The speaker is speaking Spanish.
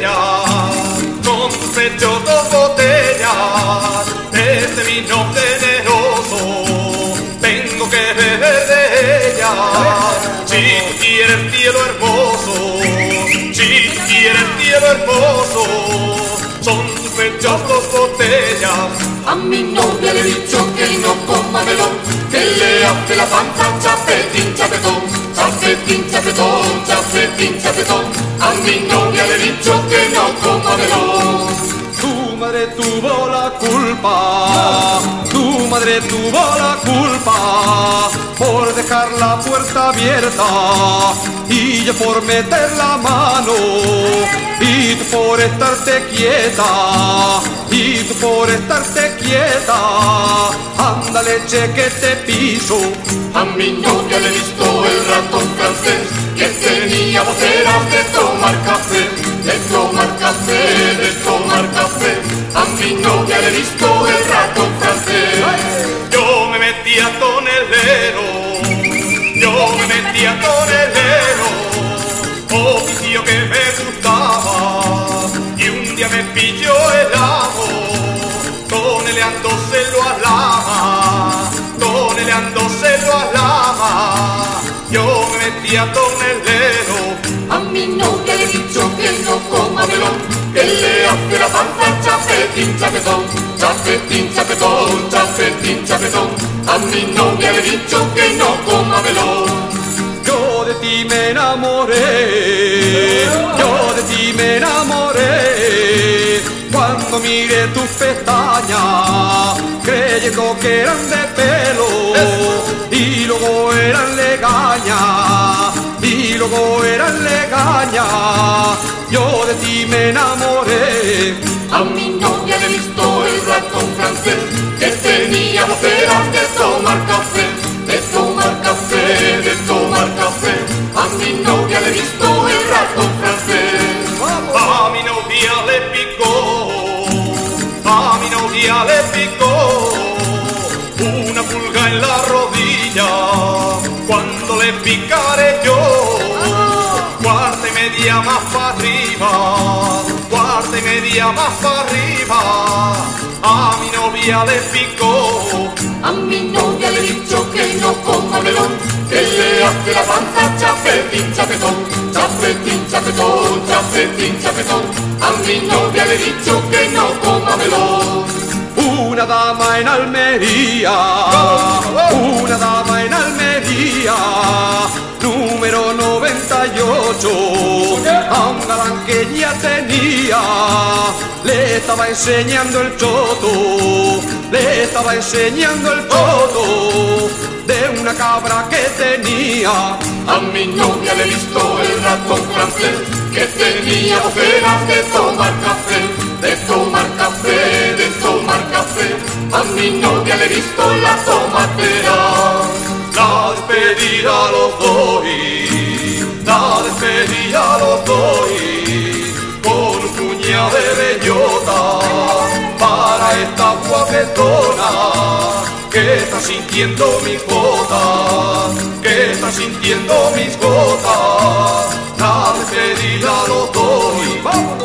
con pecho dos botellas, este vino generoso, tengo que beber de ella. Si quieres cielo hermoso, si quieres cielo hermoso, son pechos dos botellas. A mi novia le he dicho que no coma melón, que le hace la panza chapetín, chapetón, chapetín, chapetón, chapetín, chapetón, a mi novia dicho que no melón. Tu madre tuvo la culpa, tu madre tuvo la culpa por dejar la puerta abierta y yo por meter la mano y tú por estarte quieta y tú por estarte quieta anda leche que te piso A mi novia le he visto el ratón francés que tenía voceras de tomar café, de tomar café, de tomar café. A mi novia le he visto el ratón francés. yo me metí a tonelero yo me metí a tonelero yo me metí a tonelero A mi novia le he dicho que no coma melón, que le hace la panza chapetín, chapetón, chapetín, chapetón, chapetín, chapetón. A mi novia le he dicho que no coma melón. Yo de ti me enamoré, yo de ti me enamoré. Cuando miré tus pestañas, creyendo que eran de pelo, y luego eran legañas, y luego eran legañas. Yo de ti me enamoré. A mi novia le he visto el ratón francés, que tenía voceras de tomar café, de tomar café, de tomar café. A mi novia le he visto el ratón francés. A mi novia le picó, a mi novia le picó una pulga en la rodilla. Cuando le picaré yo, media más para arriba, cuarta y media más para arriba. A mi novia le picó, A mi novia le he dicho que no coma melón, que le hace la panza chapetín, chapetón, chapetín, chapetón, chapetín, chapetón. A mi novia le he dicho que no coma melón. una dama en Almería, una dama en Almería, número 98, a un galán que ya tenía, le estaba enseñando el choto, le estaba enseñando el choto de una cabra que tenía. A mi novia le he visto el ratón francés, que tenía voceras de tomar café, de tomar café, de tomar café. A mi novia le he visto la tomatera. Doy, con un puñado de bellota para esta guapetona que está sintiendo mis gotas, que está sintiendo mis gotas. La despedida los doy,